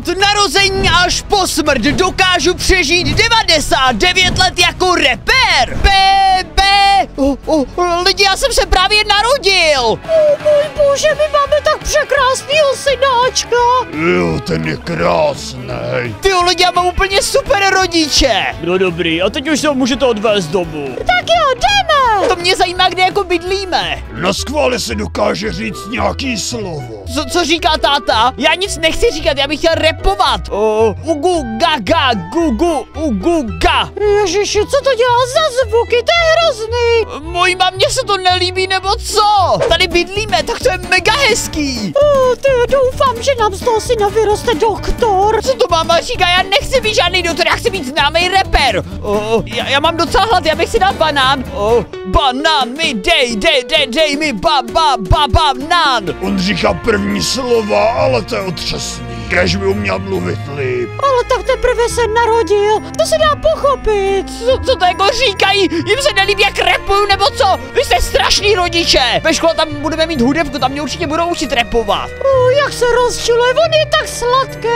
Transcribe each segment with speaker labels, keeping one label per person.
Speaker 1: Od narození až po smrt dokážu přežít 99 let jako reper. Be, oh, oh, lidi, já jsem se právě narodil.
Speaker 2: O můj bože, my máme tak překrásného synáčka.
Speaker 3: Jo, ten je krásný.
Speaker 1: Ty lidi, já mám úplně super rodiče.
Speaker 4: No dobrý, a teď už se ho můžete odvést domů.
Speaker 2: Tak jo, jdeme.
Speaker 1: To mě zajímá, kde jako bydlíme.
Speaker 3: Na skvále se dokáže říct nějaký slovo.
Speaker 1: Co, co říká táta? Já nic nechci říkat, já bych chtěl repovat. Oh, ugu, gaga, gugu, ugu, ga.
Speaker 2: Ježiši, co to dělá za zvuky, to je hrozný.
Speaker 1: Mojí mamě se to nelíbí, nebo co? Tady bydlíme, tak to je mega hezký.
Speaker 2: O, ty, doufám, že nám z toho syna vyroste doktor.
Speaker 1: Co to máma říká? Já nechci být žádný doktor, já chci být známý rapper. Oh, já, já mám docela hlad, já bych si dal banán. Oh, banán mi dej, dej, dej, dej mi ba, ba, ba, banán.
Speaker 3: On říká první slova, ale to je otřesný. Kež by uměl mluvit líp.
Speaker 2: Ale tak teprve se narodil, to se dá pochopit.
Speaker 1: Co, co to jako říkají? Jim se nelíbí, jak repuju, nebo co? Vy jste strašný rodiče. Ve škole tam budeme mít hudebku, tam mě určitě budou učit repovat.
Speaker 2: O, jak se rozčiluje, on je tak sladký.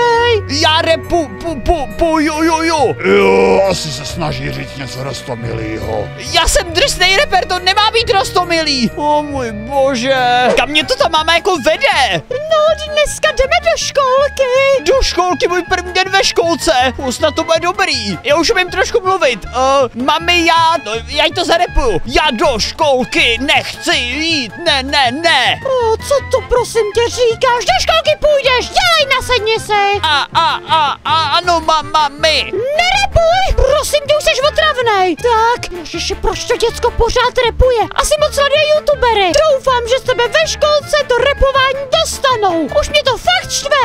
Speaker 1: Já repu, pu, pu, pu, jo, jo, jo.
Speaker 3: Jo, asi se snaží říct něco rostomilýho.
Speaker 1: Já jsem drsnej reper, to nemá být rostomilý. O můj bože. Kam mě to ta máma jako vede?
Speaker 2: No, dneska jdeme do školky.
Speaker 1: Do školky, můj první den ve školce. Snad to bude dobrý. Já už umím trošku mluvit. Uh, mami, já, já to zarepuju. Já do školky nechci jít, ne, ne, ne.
Speaker 2: O, co to prosím tě říkáš? Do školky půjdeš, dělej, nasedni si.
Speaker 1: A, a, a, a, ano, ma, mami.
Speaker 2: Nerepuj, prosím, ty už jsi otravnej. Tak, ježiši, proč to děcko pořád repuje? Asi moc sleduje youtubery. Doufám, že z tebe ve školce to repování dostanou. Už mě to fakt štve.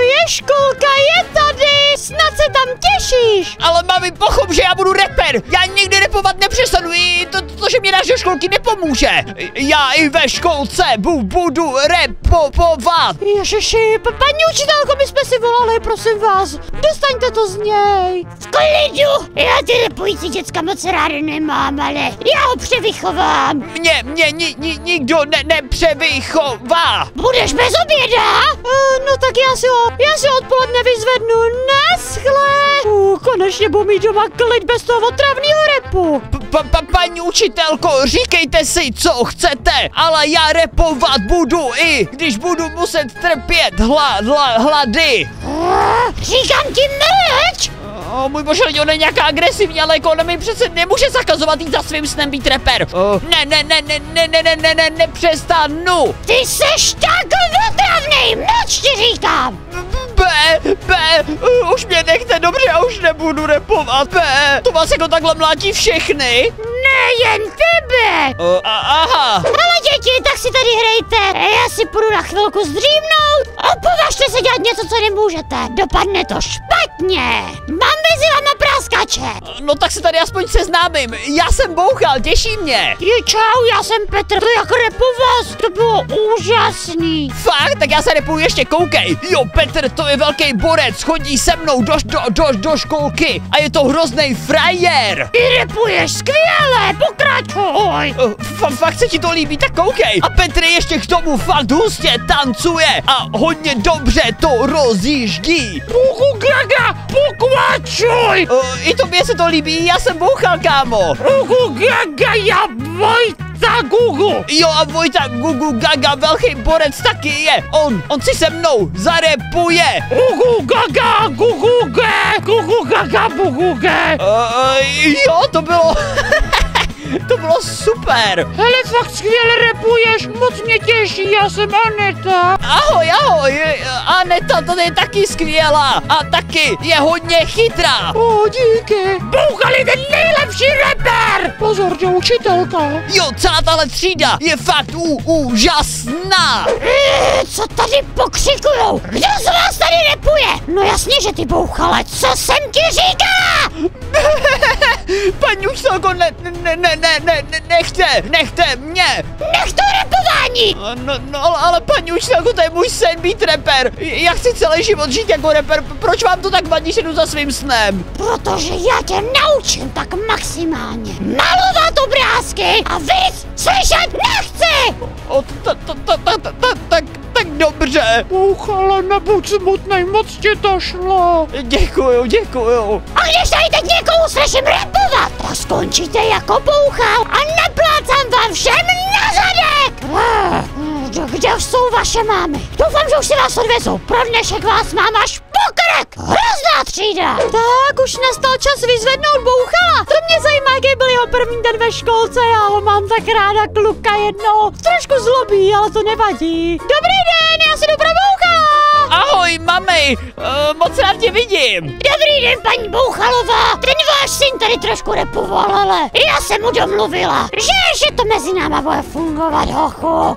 Speaker 2: Tvoje školka je tady, snad se tam těšíš.
Speaker 1: Ale mami, pochop, že já budu reper. Já nikdy repovat nepřestanu. I to, to, že mě dáš do školky, nepomůže. Já i ve školce bu, budu repovat.
Speaker 2: Ježiši, paní učitelko, my jsme si volali, prosím vás. Dostaňte to z něj. V klidu, já ty repující děcka moc ráda nemám, ale já ho převychovám.
Speaker 1: Mě, mě ni, ni, nikdo ne, nepřevychová.
Speaker 2: Budeš bez oběda? Uh, no tak já si ho, já si ho odpoledne vyzvednu. Naschle. Uh, konečně budu mít doma klid bez toho otravného repu.
Speaker 1: Pa, pa, paní učitelko, říkejte si, co chcete, ale já repovat budu i, když budu muset trpět hla, hla, hlady.
Speaker 2: Uh, říkám ti mlč.
Speaker 1: O můj bože, on je nějaká agresivní, ale jako ona mi přece nemůže zakazovat jít za svým snem být reper. O, ne, ne, ne, ne, ne, ne, ne, ne, ne, nepřestanu.
Speaker 2: Ty seš tak otravnej, mlč ti říkám.
Speaker 1: Be, be, uh, už mě nechte dobře, já už nebudu repovat, be. To vás jako takhle mlátí všechny?
Speaker 2: Nejen tebe.
Speaker 1: O, a, aha.
Speaker 2: Ale děti, tak si tady hrajte. Já si půjdu na chvilku zdřímnout a se dělat něco, co nemůžete. Dopadne to špatně. Mám mezi váma práskače.
Speaker 1: No tak se tady aspoň seznámím. Já jsem Bouchal, těší mě.
Speaker 2: Je čau, já jsem Petr. To jak repoval, to bylo úžasný.
Speaker 1: Fakt? Tak já se repuju ještě koukej. Jo, Petr, to je velký borec, chodí se mnou do, do, do, do školky a je to hrozný frajer.
Speaker 2: Ty repuješ skvěle, pokračuj.
Speaker 1: Uh, fa- fakt se ti to líbí, tak koukej. A Petr ještě k tomu fakt hustě tancuje a hodně dobře to rozjíždí.
Speaker 2: Uhu, gaga, pokračuj.
Speaker 1: Uh, I tobě se to líbí, já jsem bouchal, kámo.
Speaker 2: Uhu, gaga, já Vojta Gugu.
Speaker 1: Jo a Vojta Gugu Gaga, velký borec taky je. On, on si se mnou zarepuje.
Speaker 2: Uhu, gaga, gugu, ge, gugu, gaga, bugu, ge.
Speaker 1: Uh, jo, to bylo... to bylo super.
Speaker 2: Hele, fakt skvěle repuješ, moc mě těší, já jsem Aneta.
Speaker 1: Ahoj, ahoj, Aneta, to je taky skvělá a taky je hodně chytrá.
Speaker 2: O, díky. Bouchali ten nejlepší rapper. Pozor, že učitelka.
Speaker 1: Jo, celá tahle třída je fakt ú, úžasná.
Speaker 2: Co tady pokřikujou? Kdo z vás tady repuje? No jasně, že ty bouchale, co jsem ti říkala?
Speaker 1: Paní učitelko, ne, ne, ne, ne, ne, ne, nechte, nechte mě.
Speaker 2: Nech to repování.
Speaker 1: No, no ale, ale paní učitelko, to je můj sen být reper. Já chci celý život žít jako reper. Proč vám to tak vadí, že jdu za svým snem?
Speaker 2: Protože já tě naučím tak maximálně malovat obrázky a víc slyšet nechci!
Speaker 1: O, ta, ta, ta, ta, ta, ta, tak, tak dobře.
Speaker 3: Bouchale, nebuď smutnej, moc ti to šlo.
Speaker 1: Děkuju, děkuju.
Speaker 2: A když tady teď někoho slyším repovat, to skončíte jako bouchal a naplácám vám všem na zadek! Ah, Kde, kde jsou vaše mámy? Doufám, že už si vás odvezou. Pro dnešek vás mám až pokrek! Hrozná třída! Tak, už nastal čas vyzvednout bouchala. To mě zajímá, jaký byl jeho první den ve školce. Já ho mám tak ráda, kluka jednoho. Trošku zlobí, ale to nevadí. Dobrý den, já si jdu pro bouchala!
Speaker 1: Ahoj, mami, uh, moc rád tě vidím.
Speaker 2: Dobrý den, paní Bouchalová! Ten váš syn tady trošku repoval, ale já jsem mu domluvila, že, že to mezi náma bude fungovat, hochu.
Speaker 1: Uh,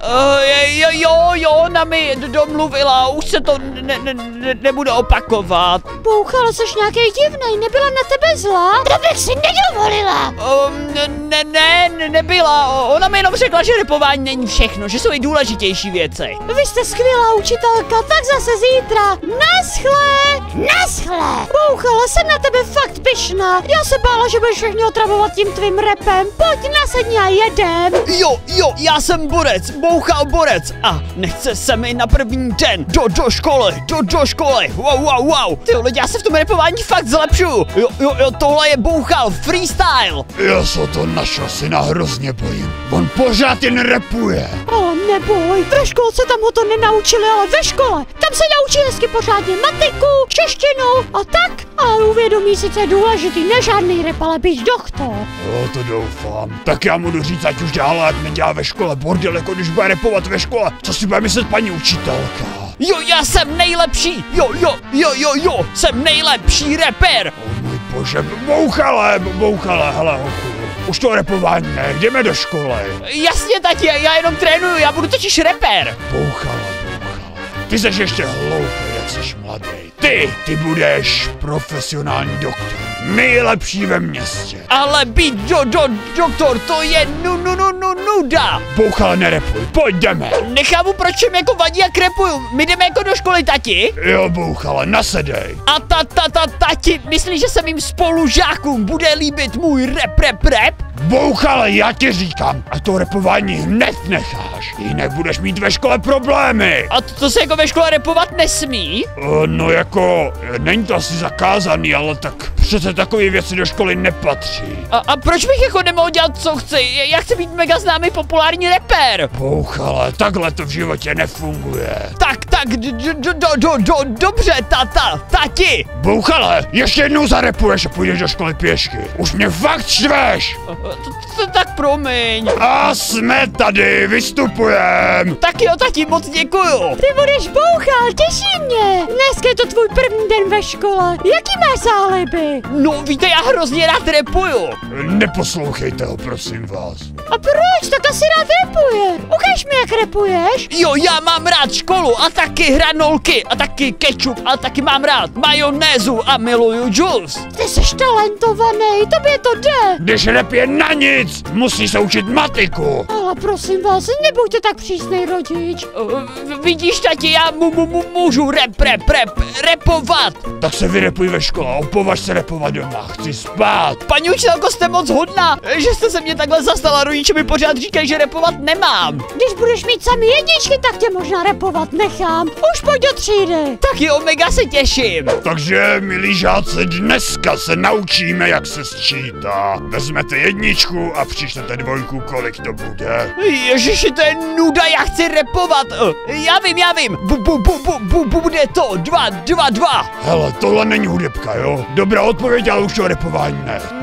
Speaker 1: jo, jo, jo, ona mi domluvila, už se to ne, ne, ne, nebude opakovat.
Speaker 2: Bouchalo, jsi nějaký divnej, nebyla na tebe zlá? To bych si nedovolila.
Speaker 1: Um, ne, ne, ne, nebyla, ona mi jenom řekla, že repování není všechno, že jsou i důležitější věci.
Speaker 2: Vy jste skvělá učitelka, tak zase zítra. Naschle! Naschle! Bouchalo, jsem na tebe fakt pyšná. Já se bála, že budeš všechny otravovat tím tvým repem. Pojď, nasedni a jedem.
Speaker 1: Jo, jo, já jsem borec, bouchal borec a nechce se mi na první den do, do školy, do, do školy, wow, wow, wow. Ty lidi, já se v tom repování fakt zlepšuju. Jo, jo, jo, tohle je bouchal, freestyle.
Speaker 3: Já se o to našeho syna hrozně bojím. On pořád jen repuje.
Speaker 2: Ale neboj, ve školce tam ho to nenaučili, ale ve škole. Tam se naučí hezky pořádně matiku, češtinu a tak. Ale uvědomí si, co je důležitý, ne žádný rep, ale být doktor.
Speaker 3: Jo, to doufám. Tak já mu jdu říct, ať už dělá, ať nedělá ve škole bordel, jako když bude repovat ve škole. Co si bude myslet paní učitelka?
Speaker 1: Jo, já jsem nejlepší, jo, jo, jo, jo, jo, jsem nejlepší reper.
Speaker 3: O můj bože, bouchale, bouchale, hele hochu. Už to repování ne, jdeme do školy.
Speaker 1: Jasně, tati, já- jenom trénuju, já budu totiž reper.
Speaker 3: Bouchale, bouchale. Ty jsi ještě hloupý, jsi mladý. Ty, ty budeš profesionální doktor. Nejlepší ve městě.
Speaker 1: Ale být do, do, doktor, to je nu, nu, nu, nu, nuda.
Speaker 3: Bouchale, nerepuj, pojď jdeme.
Speaker 1: Nechápu, proč jim jako vadí, jak repuju. My jdeme jako do školy, tati.
Speaker 3: Jo, bouchale, nasedej.
Speaker 1: A ta, ta, ta, tati, myslíš, že se mým spolužákům bude líbit můj rep, rep, rep?
Speaker 3: Bouchale, já ti říkám, a to repování hned necháš. Jinak budeš mít ve škole problémy.
Speaker 1: A to, to se jako ve škole repovat nesmí?
Speaker 3: Uh, no jako, eh, není to asi zakázaný, ale tak přece takové věci do školy nepatří.
Speaker 1: A, a proč bych jako nemohl dělat, co chci? Já chci být mega známý populární reper.
Speaker 3: Bouchale, takhle to v životě nefunguje.
Speaker 1: Tak, tak, d, d, d, do, do, do, dobře, tata, tati.
Speaker 3: Bouchale, ještě jednou zarepuješ a půjdeš do školy pěšky. Už mě fakt štveš.
Speaker 1: To, to, tak promiň.
Speaker 3: A jsme tady, vystupujem.
Speaker 1: Tak jo, tati, moc děkuju.
Speaker 2: Ty budeš bouchal, těší mě. Dneska je to tvůj první den ve škole. Jaký máš záliby?
Speaker 1: No, víte, já hrozně rád repuju.
Speaker 3: Neposlouchejte ho, prosím vás.
Speaker 2: A proč? Tak asi rád repuje. Ukaž mi, jak repuješ.
Speaker 1: Jo, já mám rád školu a taky hranolky a taky ketchup a taky mám rád majonézu a miluju juice.
Speaker 2: Ty jsi talentovaný, tobě to jde.
Speaker 3: Když rep je na nic, musí se učit matiku.
Speaker 2: Ale prosím vás, nebuďte tak přísný rodič.
Speaker 1: Uh, vidíš, tati, já mu, mu, mu, můžu rep, rep, rep, repovat.
Speaker 3: Tak se vyrepuj ve škole, a opovaž se repovat doma, chci spát.
Speaker 1: Paní učitelko, jste moc hodná, že jste se mě takhle zastala, rodiče mi pořád říkají, že repovat nemám.
Speaker 2: Když budeš mít sami jedničky, tak tě možná repovat nechám. Už pojď do třídy.
Speaker 1: Tak jo, mega se těším.
Speaker 3: Takže, milí žáci, dneska se naučíme, jak se sčítá. Vezmete jedničku a přičtete dvojku, kolik to bude.
Speaker 1: Ježiši, to je nuda, já chci repovat. Uh, Já vím, já vím, bu, bu, bu, bu, bu, bude to dva, dva, dva.
Speaker 3: Hele, tohle není hudebka, jo? Dobrá odpověď, ale už to repování ne.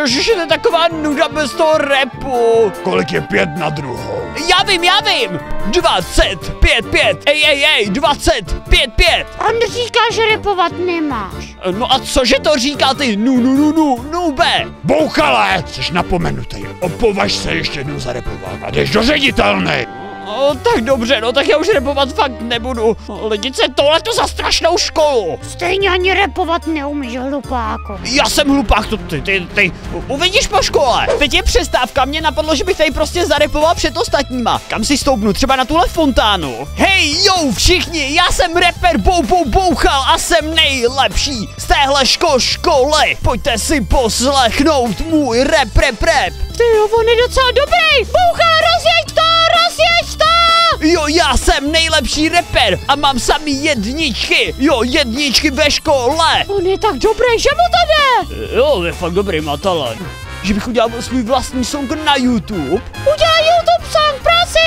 Speaker 1: Mm, Ježiši, to je taková nuda bez toho repu.
Speaker 3: Kolik je pět na druhou?
Speaker 1: Já vím, já vím. 20, 5, 5, ej, ej, ej, 20, 5, 5.
Speaker 2: On říká, že repovat nemáš.
Speaker 1: No a cože to říká ty nu, nu, nu, nu, nube?
Speaker 3: Bouchale, jsi napomenutý. Opovaž se ještě jednou zarepovat a jdeš do ředitelny.
Speaker 1: O, tak dobře, no tak já už repovat fakt nebudu. Lidice, tohle to za strašnou školu.
Speaker 2: Stejně ani repovat neumíš, hlupáku.
Speaker 1: Já jsem hlupák, to ty, ty, ty, uvidíš po škole. Teď je přestávka, mě napadlo, že bych tady prostě zarepoval před ostatníma. Kam si stoupnu, třeba na tuhle fontánu. Hej, jo, všichni, já jsem rapper Bou Bou Bouchal a jsem nejlepší z téhle ško školy. Pojďte si poslechnout můj rap, rap, rap.
Speaker 2: Ty jo, on je docela dobrý. Boucha, rozjeď to, rozjeď to!
Speaker 1: Jo, já jsem nejlepší rapper a mám samý jedničky. Jo, jedničky ve škole.
Speaker 2: On je tak dobrý, že mu to jde.
Speaker 4: Jo, je fakt dobrý, má talent.
Speaker 1: Že bych udělal svůj vlastní song na YouTube.
Speaker 2: Udělej YouTube song, prosím.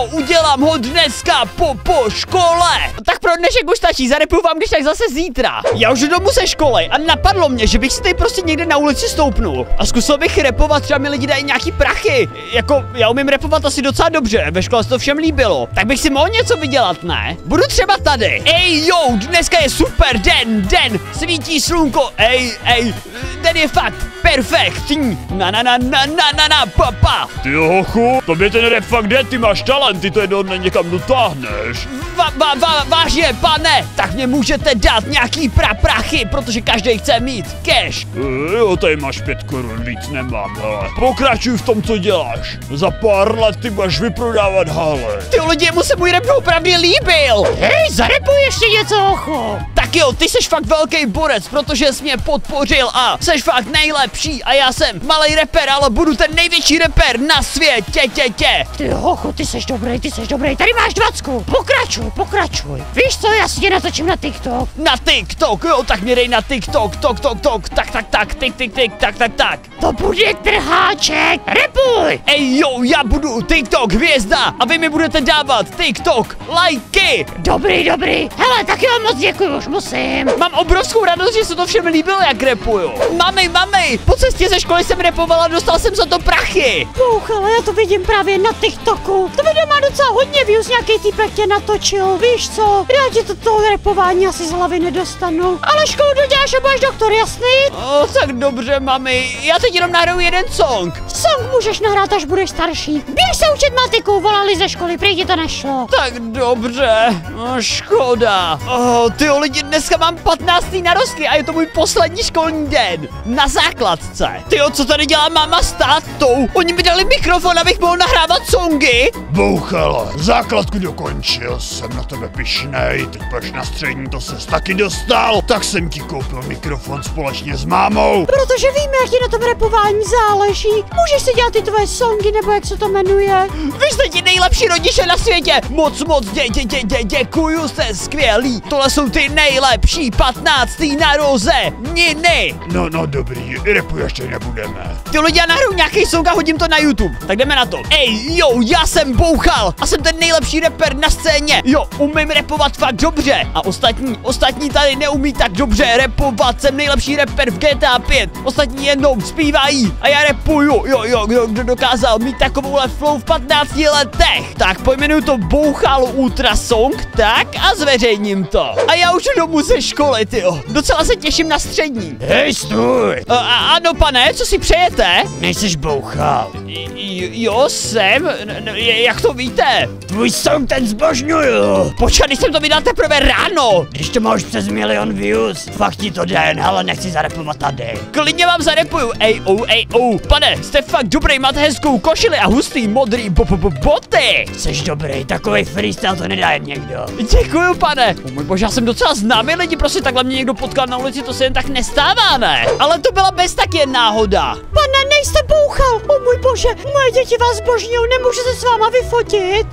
Speaker 1: Jo, udělám ho dneska po, po škole. Tak pro dnešek už stačí, zarepuju vám když tak zase zítra. Já už jdu domů ze školy a napadlo mě, že bych si tady prostě někde na ulici stoupnul. A zkusil bych repovat, třeba mi lidi dají nějaký prachy. Jako, já umím repovat asi docela dobře, ve škole se to všem líbilo. Tak bych si mohl něco vydělat, ne? Budu třeba tady. Ej jo, dneska je super den, den, svítí slunko. Ej, ej, den je fakt perfektní. Na na na na na na na pa pa.
Speaker 4: Ty jo, hochu, tobě ten rap fakt jde, ty máš talent, ty to jednou dne někam dotáhneš.
Speaker 1: Va, va, va, vážně, pane, tak mě můžete dát nějaký pra prachy, protože každý chce mít cash.
Speaker 4: E, Jo, tady máš pět korun, víc nemám, hele. Pokračuj v tom, co děláš. Za pár let ty budeš vyprodávat hale.
Speaker 1: Ty lidi, mu se můj rap opravdu líbil.
Speaker 2: Hej, zarepuj ještě něco, ocho.
Speaker 1: Tak jo, ty seš fakt velký borec, protože jsi mě podpořil a seš fakt nejlepší a já jsem malý rapper, ale budu ten největší rapper na světě, tě, tě.
Speaker 2: Ty hochu, ty seš dobrý, ty seš dobrý. Tady máš dvacku. Pokračuj, pokračuj. Víš co, já si tě natočím na TikTok.
Speaker 1: Na TikTok, jo, tak mě dej na TikTok, tok, tok, tok, tak, tak, tak, tik, tik, tik, tak, tak, tak.
Speaker 2: To bude trháček. Repuj.
Speaker 1: Ej jo, já budu TikTok hvězda a vy mi budete dávat TikTok lajky.
Speaker 2: Dobrý, dobrý. Hele, tak jo, moc děkuji, už musím.
Speaker 1: Mám obrovskou radost, že se to všem líbilo, jak repuju. Mami, mami, po cestě ze školy jsem repovala, dostal jsem za to prachy.
Speaker 2: Bůh, ale já to vidím právě na TikToku. To video má docela hodně views, nějaký týpek tě natočil, víš co? Já ti to toho repování asi z hlavy nedostanu. Ale školu doděláš a budeš doktor, jasný?
Speaker 1: O, tak dobře, mami, já teď jenom nahraju jeden song.
Speaker 2: Song můžeš nahrát, až budeš starší. Běž se učit matiku, volali ze školy, prý ti to nešlo.
Speaker 1: Tak dobře, no, škoda. Oh, ty lidi, dneska mám 15. narostly a je to můj poslední školní den. Na základce. Ty co tady dělá máma s tátou? Oni mi dali mikrofon, abych mohl nahrávat songy.
Speaker 3: Bouchele, základku dokončil, jsem na tebe pišnej, teď budeš na střední, to ses taky dostal, tak jsem ti koupil mikrofon společně s mámou.
Speaker 2: Protože víme, jak ti na tom repování záleží. Můžeš si dělat ty tvoje songy, nebo jak se to jmenuje.
Speaker 1: Vy jste ti nejlepší rodiče na světě. Moc, moc dě, dě, dě, dě, děkuju, jste skvělí. Tohle jsou ty nejlepší 15. narozeniny.
Speaker 3: No, no dobrý, repu ještě nebudeme.
Speaker 1: Ty lidi, já nahraju nějaký song a hodím to na YouTube. Tak jdeme na to. Ej, jo, já jsem Bouchal a jsem ten nejlepší rapper na scéně. Jo, umím rapovat fakt dobře. A ostatní, ostatní tady neumí tak dobře rapovat. Jsem nejlepší rapper v GTA 5. Ostatní jenom zpívají a já rapuju. Jo, jo, kdo, kdo dokázal mít takovouhle flow v 15 letech. Tak pojmenuju to Bouchal Ultra Song, tak a zveřejním to. A já už jdu domů ze školy, tyjo. Docela se těším na střední.
Speaker 4: Hej, stůj!
Speaker 1: A, a, ano, pane, co si přejete?
Speaker 4: Nejseš bouchal.
Speaker 1: Jo, jsem. N- jak to víte?
Speaker 4: Tvůj song ten zbožňuju.
Speaker 1: Počkat, když jsem to vydal teprve ráno.
Speaker 4: Když to máš přes milion views, fakt ti to den, ale nechci zarepovat tady.
Speaker 1: Klidně vám zarepuju. Ej, ou, ej, ou. Pane, jste fakt dobrý, máte hezkou košili a hustý modrý bo, bo, bo, boty.
Speaker 4: Jsi dobrý, takový freestyle to nedá jen někdo.
Speaker 1: Děkuju, pane. O můj bože, já jsem docela známý lidi, prostě takhle mě někdo potkal na ulici, to se jen tak nestává, ne? Ale to byla bez tak jen náhoda.
Speaker 2: Pane, nejste bouchal. O můj bože, moje děti vás zbožňují, nemůžu se s váma vyfotit.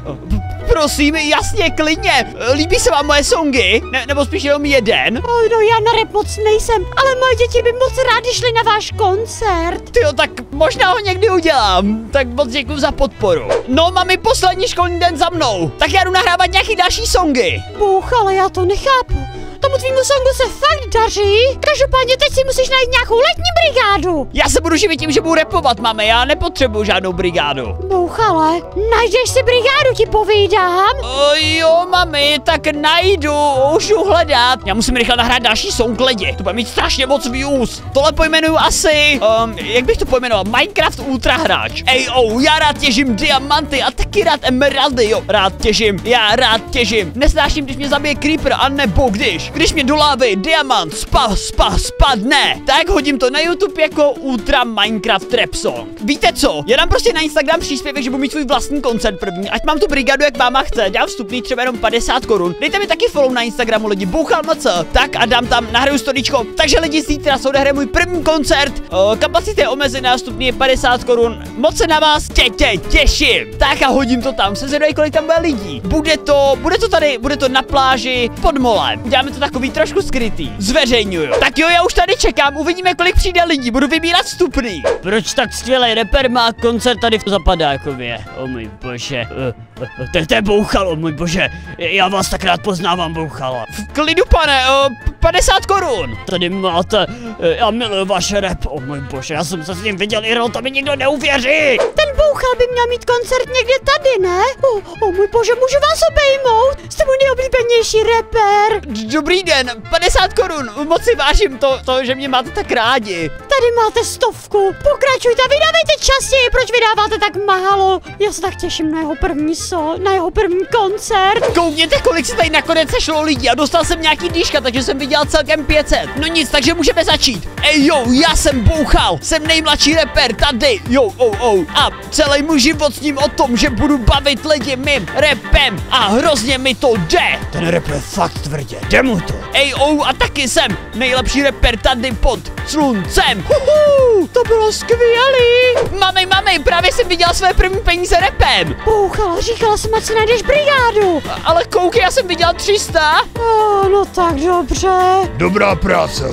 Speaker 1: Prosím, jasně, klidně. Líbí se vám moje songy? Ne, nebo spíš jenom jeden?
Speaker 2: Oj, no já na rap moc nejsem, ale moje děti by moc rádi šly na váš koncert.
Speaker 1: Tyjo, tak možná ho někdy udělám. Tak moc děkuji za podporu. No, mami, poslední školní den za mnou. Tak já jdu nahrávat nějaký další songy.
Speaker 2: Bůh, ale já to nechápu. Tomu tvýmu songu se fakt daří. Každopádně teď si musíš najít nějakou letní brigádu.
Speaker 1: Já se budu živit tím, že budu repovat, máme, já nepotřebuju žádnou brigádu.
Speaker 2: Bouchale, najdeš si brigádu, ti povídám.
Speaker 1: O, jo, mami, tak najdu, už jdu hledat. Já musím rychle nahrát další song lidi. To bude mít strašně moc views. Tohle pojmenuju asi, um, jak bych to pojmenoval, Minecraft Ultra hráč. Ej, oh, já rád těžím diamanty a taky rád emeraldy, jo, rád těžím, já rád těžím. Nesnáším, když mě zabije creeper, a nebo když, když mě do lávy diamant spa, spa, spadne, tak hodím to na YouTube jako Ultra Minecraft Rap Song. Víte co? Já dám prostě na Instagram příspěvek, že budu mít svůj vlastní koncert první, ať mám tu brigadu, jak máma chce, dám vstupný třeba jenom 50 korun. Dejte mi taky follow na Instagramu lidi, bouchal moc, tak a dám tam, nahraju storičko. Takže lidi zítra se odehraje můj první koncert, o, kapacita je omezená, vstupný je 50 korun. Moc se na vás tě, tě, těším. Tak a hodím to tam, se zvědají, kolik tam bude lidí. Bude to, bude to tady, bude to na pláži pod molem. Děláme to takový trošku skrytý. Zveřejňuju. Tak jo, já už tady čekám, uvidíme, kolik přijde lidí, budu vybírat vstupný. Proč tak skvělý reper má koncert tady v zapadákově? O můj bože. Uh, to, to je bouchalo, můj bože. Já vás tak rád poznávám, bouchala. V klidu, pane, uh, 50 korun. Tady máte, uh, já miluji váš rap, o můj bože, já jsem se s ním viděl, Iro, to mi nikdo neuvěří.
Speaker 2: Ten bouchal by měl mít koncert někde tady, ne? O, o můj bože, můžu vás obejmout? Jste můj nejoblíbenější rapper.
Speaker 1: Dobrý den, 50 korun, moc si vážím to, to, že mě máte tak rádi.
Speaker 2: Tady máte stovku. Pokračujte, vydávejte častěji, proč vydáváte tak málo? Já se tak těším na jeho první so, na jeho první koncert.
Speaker 1: Koukněte, kolik se tady nakonec sešlo lidí a dostal jsem nějaký dýška, takže jsem vydělal celkem 500. No nic, takže můžeme začít. Ej jo, já jsem bouchal, jsem nejmladší rapper tady, jo, oh, oh. A celý můj život s ním o tom, že budu bavit lidi mým rapem a hrozně mi to jde. Ten rap je fakt tvrdě, jde mu to. Ej oh, a taky jsem nejlepší rapper tady pod sluncem. Huhu, to bylo skvělý. Mami, mami, právě jsem viděl své první peníze rapem.
Speaker 2: Bouchal, říkala jsem, ať si najdeš brigádu.
Speaker 1: Ale koukej, já jsem viděl 300.
Speaker 2: Oh, no tak dobře.
Speaker 3: Dobrá práce.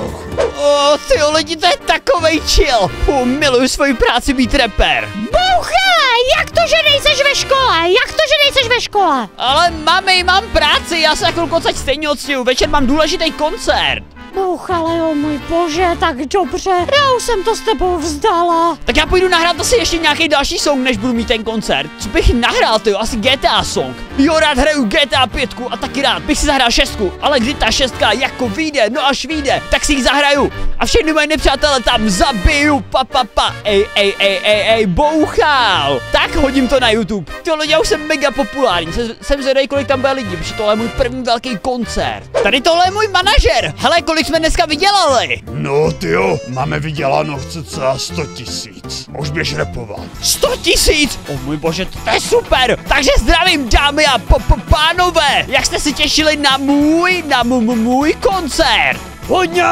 Speaker 1: O, ty lidi, to je takovej chill. Fu, miluju svoji práci být rapper.
Speaker 2: Bouchale, jak to, že nejseš ve škole? Jak to, že nejseš ve škole?
Speaker 1: Ale mami, mám práci, já se na chvilku odsaď stejně odstěhu, večer mám důležitý koncert.
Speaker 2: Bouchale, o můj bože, tak dobře. Já už jsem to s tebou vzdala.
Speaker 1: Tak já půjdu nahrát asi ještě nějaký další song, než budu mít ten koncert. Co bych nahrál, ty asi GTA song. Jo, rád hraju GTA 5 a taky rád bych si zahrál šestku, ale kdy ta šestka jako vyjde, no až vyjde, tak si ji zahraju. A všechny moje nepřátelé tam zabiju, pa, pa, pa. Ej, ej, ej, ej, ej, bouchal. Tak hodím to na YouTube. Ty lidi, já už jsem mega populární, jsem, jsem zvědavý, kolik tam bude lidí, protože tohle je můj první velký koncert. Tady tohle je můj manažer. Hele, kolik jsme dneska vydělali.
Speaker 3: No ty jo, máme vyděláno cca 100 tisíc. Už běž repovat.
Speaker 1: 100 tisíc! O můj bože, to je super! Takže zdravím dámy a po, po, pánové! Jak jste si těšili na můj, na můj, koncert? Hodně!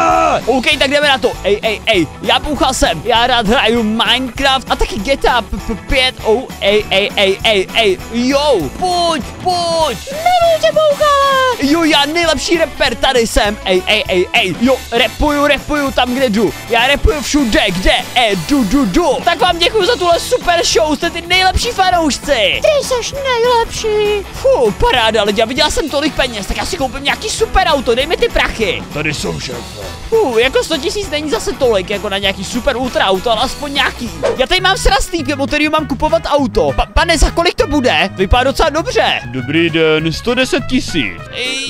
Speaker 1: OK, tak jdeme na to. Ej, ej, ej, já bouchal jsem. Já rád hraju Minecraft a taky GTA 5. Oh, ej, ej, ej, ej, ej, jo, pojď, pojď.
Speaker 2: Miluji tě, bouchale.
Speaker 1: Jo, já nejlepší rapper tady jsem. Ej, ej, ej, ej, jo, repuju, repuju tam, kde jdu. Já repuju všude, kde, e, du, du, du. Tak vám děkuji za tuhle super show, jste ty nejlepší fanoušci.
Speaker 2: Ty jsi nejlepší.
Speaker 1: Fu, paráda, lidi, já viděl jsem tolik peněz, tak já si koupím nějaký super auto, dej mi ty prachy.
Speaker 3: Tady jsou šéfe.
Speaker 1: Fu, jako 100 tisíc není zase tolik, jako na nějaký super ultra auto, ale aspoň nějaký. Já tady mám srastýpě, o kterým mám kupovat auto. Pa, pane, za kolik to bude? Vypadá docela dobře.
Speaker 4: Dobrý den, 110 tisíc.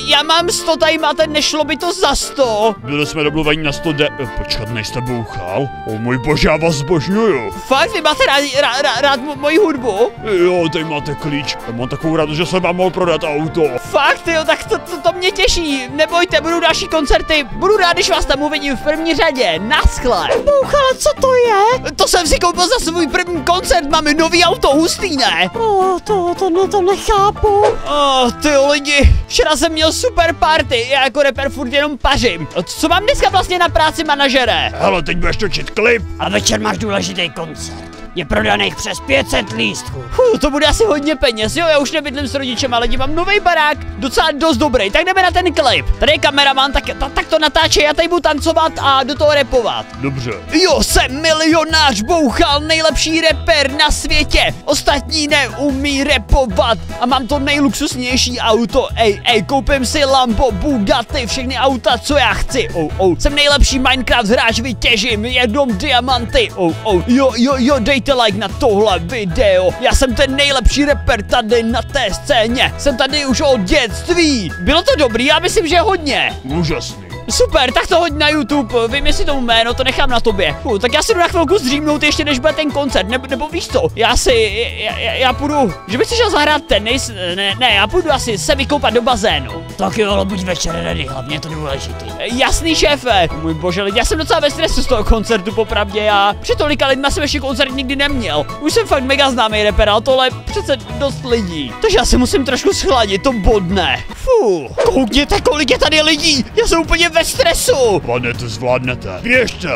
Speaker 1: Já mám 100, tady máte, nešlo by to za 100.
Speaker 4: Byli jsme domluveni na 100 de... eh, Počkat, nejste bouchal? O můj bože, já vás zbožňuju.
Speaker 1: Fakt, vy máte rád, rád, rád, rád mo- moji hudbu?
Speaker 4: Jo, tady máte klíč. Já mám takovou radost, že jsem vám mohl prodat auto.
Speaker 1: Fakt, jo, tak to, to, to mě těší. Nebojte, budou další koncerty. Budu rád, když vás tam uvidím v první řadě. Naschle.
Speaker 2: Bouchale, co to je?
Speaker 1: To jsem si koupil za svůj první koncert, máme nový auto, hustý, ne?
Speaker 2: O, to, to, no, to nechápu.
Speaker 1: Oh, ty lidi, včera jsem měl super party, já jako rapper furt jenom pařím. Co mám dneska vlastně na práci manažere?
Speaker 3: Hele, teď budeš točit klip.
Speaker 1: A večer máš důležitý koncert.
Speaker 5: Je prodaných přes 500 lístků.
Speaker 1: Fuh, to bude asi hodně peněz, jo, já už nebydlím s rodičem, ale mám nový barák, docela dost dobrý, tak jdeme na ten klip. Tady je kameraman, tak, ta, tak to natáče, já tady budu tancovat a do toho repovat.
Speaker 4: Dobře.
Speaker 1: Jo, jsem milionář, bouchal, nejlepší reper na světě. Ostatní neumí repovat a mám to nejluxusnější auto. Ej, ej, koupím si Lambo, Bugatti, všechny auta, co já chci. Oh, oh. Jsem nejlepší Minecraft hráč, vytěžím jenom diamanty. Oh, oh. Jo, jo, jo, dejte like na tohle video. Já jsem ten nejlepší reper tady na té scéně. Jsem tady už od dětství. Bylo to dobrý, já myslím, že hodně.
Speaker 4: Úžasný.
Speaker 1: Super, tak to hoď na YouTube, vím jestli tomu jméno, to nechám na tobě. Uh, tak já si jdu na chvilku zdřímnout ještě než bude ten koncert, nebo, nebo víš co, já si, já, já, já půjdu, že bych si šel zahrát tenis, ne, ne, já půjdu asi se vykoupat do bazénu.
Speaker 5: Tak jo, ale buď večer ready, hlavně je to důležitý.
Speaker 1: Jasný šéfe, můj bože lidi, já jsem docela ve stresu z toho koncertu popravdě, já před tolika lidma jsem ještě koncert nikdy neměl. Už jsem fakt mega známý reper, ale tohle je přece dost lidí. Takže já si musím trošku schladit, to bodne. Fu, koukněte, kolik je tady lidí, já jsem úplně ve stresu.
Speaker 4: Pane, to zvládnete. Běžte.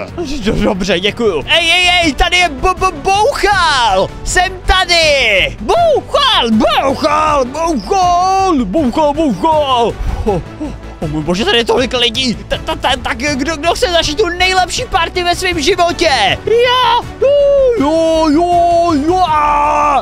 Speaker 1: Do- Dobře, děkuju. Ej, ej, ej, tady je b -b Bouchal! Jsem tady! Bouchal, Bouchal, Bouchal, Bouchal, Bouchal! Oh, oh, oh můj bože, tady je tolik lidí! Ta, ta, ta, tak kdo, kdo chce začít tu nejlepší party ve svém životě? Já! Jo, jo, jo!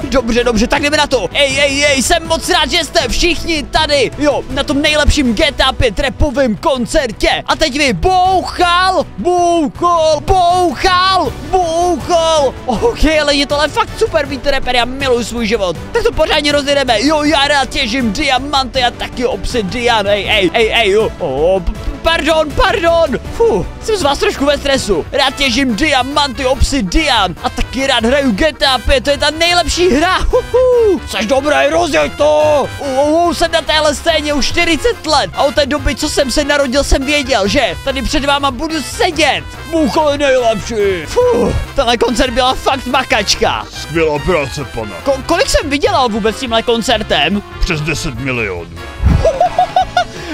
Speaker 1: Dobře, dobře, tak jdeme na to. Ej, ej, ej, jsem moc rád, že jste všichni tady. Jo, na tom nejlepším GTA 5 repovém koncertě. A teď vy bouchal, bouchal, bouchal, bouchal. Ok, ale je tohle fakt super, víte, reper, já miluji svůj život. Tak to pořádně rozjedeme. Jo, já rád těžím diamanty a taky obsidian. Ej, ej, ej, ej, jo. Oh, pardon, pardon. Fuh, jsem z vás trošku ve stresu. Rád těžím diamanty, obsidian a taky rád hraju GTA 5, to je ta nejlepší hra. Huhu.
Speaker 5: Jseš dobrý, rozjeď to!
Speaker 1: Uh, uh, uh, jsem na téhle scéně už 40 let a od té doby, co jsem se narodil, jsem věděl, že tady před váma budu sedět. Bůchol je nejlepší. Fuh, tenhle koncert byla fakt makačka.
Speaker 4: Skvělá práce, pane.
Speaker 1: Ko- kolik jsem vydělal vůbec tímhle koncertem?
Speaker 4: Přes 10 milionů.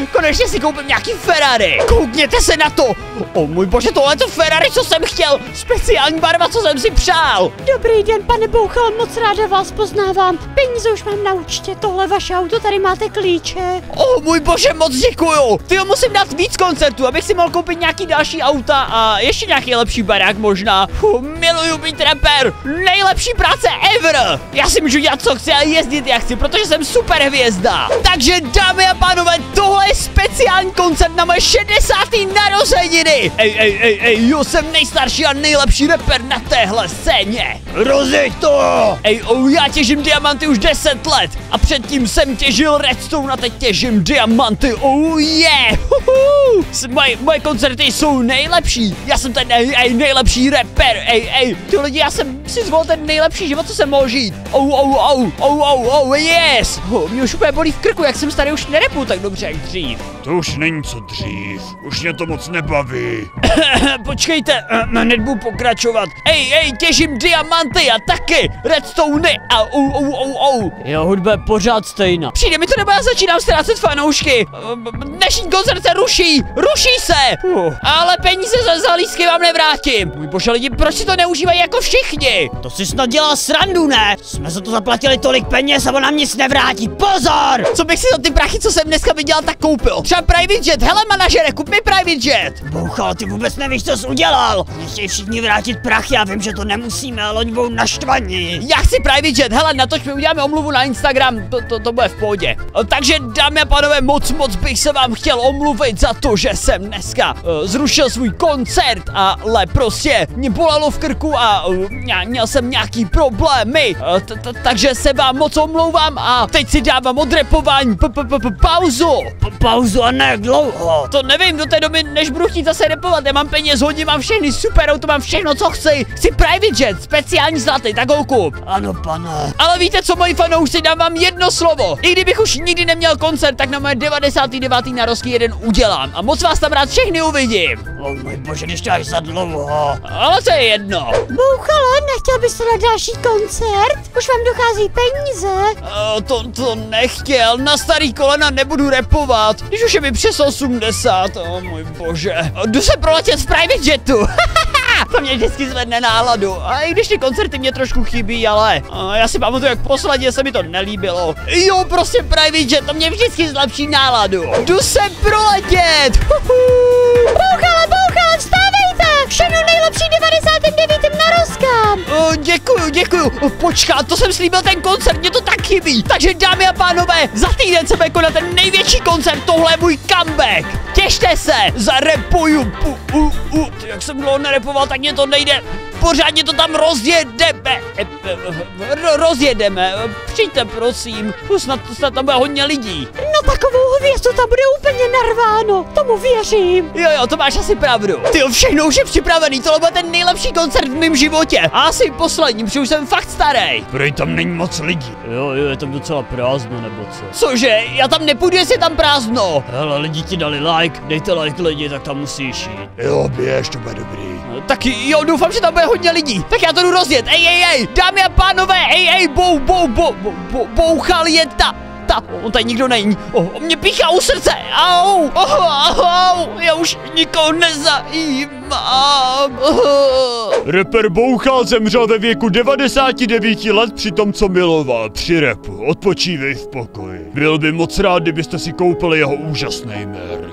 Speaker 1: Konečně si koupím nějaký Ferrari. Koukněte se na to. O můj bože, tohle to Ferrari, co jsem chtěl. Speciální barva, co jsem si přál.
Speaker 2: Dobrý den, pane Bouchal, moc ráda vás poznávám. Peníze už mám na účtě, tohle vaše auto, tady máte klíče.
Speaker 1: O můj bože, moc děkuju. Ty jo, musím dát víc koncertů, abych si mohl koupit nějaký další auta a ještě nějaký lepší barák možná. Fuh, miluju být rapper. Nejlepší práce ever. Já si můžu dělat co chci a jezdit jak chci, protože jsem super hvězda. Takže dámy a pánové, tohle je speciální koncert na moje 60. narozeniny. Ej, ej, ej, ej, jo, jsem nejstarší a nejlepší rapper na téhle scéně.
Speaker 5: Rozjeď to!
Speaker 1: Ej, oh, já těžím diamanty už 10 let a předtím jsem těžil redstone a teď těžím diamanty, oh yeah! Moje, moje koncerty jsou nejlepší, já jsem ten ej, ej, nejlepší rapper, ej, ej, ty lidi, já jsem si zvolil ten nejlepší život, co jsem mohl žít. Oh, oh, oh, oh, oh, oh, yes! Oh, mě už úplně bolí v krku, jak jsem starý, už nerepu tak dobře jak dřív. breathe.
Speaker 4: To už není co dřív. Už mě to moc nebaví.
Speaker 1: Počkejte, hned budu pokračovat. Ej, ej, těžím diamanty a taky redstone a ou, ou, ou, ou.
Speaker 5: Jo, hudba je pořád stejná.
Speaker 1: Přijde mi to nebo já začínám ztrácet fanoušky. Dnešní koncert se ruší, ruší se. Uh, ale peníze za, za lístky vám nevrátím. Můj bože lidi, proč si to neužívají jako všichni?
Speaker 5: To si snad dělá srandu, ne? Jsme za to zaplatili tolik peněz a on nám nic nevrátí. Pozor!
Speaker 1: Co bych si za ty prachy, co jsem dneska vydělal, tak koupil? Třeba private jet, hele manažere, kup mi private jet.
Speaker 5: Bouchal, ty vůbec nevíš, co jsi udělal. Chtějí všichni vrátit prachy, já vím, že to nemusíme, ale oni budou naštvaní.
Speaker 1: Já chci private jet, hele, natoč mi uděláme omluvu na Instagram, to, to, to bude v pohodě. Takže dámy a pánové, moc, moc bych se vám chtěl omluvit za to, že jsem dneska uh, zrušil svůj koncert, ale prostě mě bolelo v krku a uh, měl jsem nějaký problémy, uh, t- t- takže se vám moc omlouvám a teď si dávám od repování p- p- p- p- pauzu.
Speaker 5: Pa- pauzu a ne dlouho.
Speaker 1: To nevím do té doby, než budu chtít zase repovat, já mám peněz hodně, mám všechny super auto, mám všechno, co chci. Chci private jet, speciální zlatý, tak ho kup.
Speaker 5: Ano, pane.
Speaker 1: Ale víte co, moji fanoušci, dám vám jedno slovo. I kdybych už nikdy neměl koncert, tak na moje 99. narozky jeden udělám. A moc vás tam rád všechny uvidím.
Speaker 5: O můj bože, když to až za dlouho.
Speaker 1: Ale to je jedno.
Speaker 2: Bouchale, nechtěl byste na další koncert? Už vám dochází peníze.
Speaker 1: O, to, to nechtěl, na starý kolena nebudu repovat, když už je mi přes 80, o můj bože. Jdu se proletět v private jetu. To mě vždycky zvedne náladu. A i když ty koncerty mě trošku chybí, ale a já si pamatuju, jak posledně se mi to nelíbilo. Jo, prostě private, že to mě vždycky zlepší náladu. Jdu se proletět.
Speaker 2: Bouchala, vstávejte! Všechno nejlepší 99. narozkám!
Speaker 1: O, děkuju, děkuju. O, počkat, to jsem slíbil ten koncert, mě to tak chybí. Takže dámy a pánové, za týden se bude konat ten největší koncert, tohle je můj comeback. Těšte se, zarepuju. Pu, u, u. Ty, Jak jsem dlouho nerepoval, tak mě to nejde. Pořádně to tam rozjedeme. E, e, ro- rozjedeme. Přijďte, prosím. Snad, snad tam bude hodně lidí.
Speaker 2: No takovou hvězdu tam bude úplně narváno, tomu věřím.
Speaker 1: Jo, jo, to máš asi pravdu. Ty jo, všechno už je připravený, tohle bude ten nejlepší koncert v mém životě. A asi poslední, protože už jsem fakt starý.
Speaker 3: Prej tam není moc lidí.
Speaker 4: Jo, jo, je tam docela prázdno, nebo co?
Speaker 1: Cože, já tam nepůjdu, jestli je tam prázdno.
Speaker 4: Hele, lidi ti dali like, dejte like lidi, tak tam musíš jít.
Speaker 3: Jo, běž, to bude dobrý.
Speaker 1: No, Tak jo, doufám, že tam bude hodně lidí. Tak já to jdu rozjet. Ej, ej, ej, dámy a pánové, ej, ej, bou, bou, bou, bou, bou bouchal je ta, ta, on tady nikdo není. Oh, on mě píchá u srdce, au, oh, au, já už nikoho nezajímám. Oh.
Speaker 4: Rapper Bouchal zemřel ve věku 99 let při tom, co miloval při repu. Odpočívej v pokoji. Byl by moc rád, kdybyste si koupili jeho úžasný merch.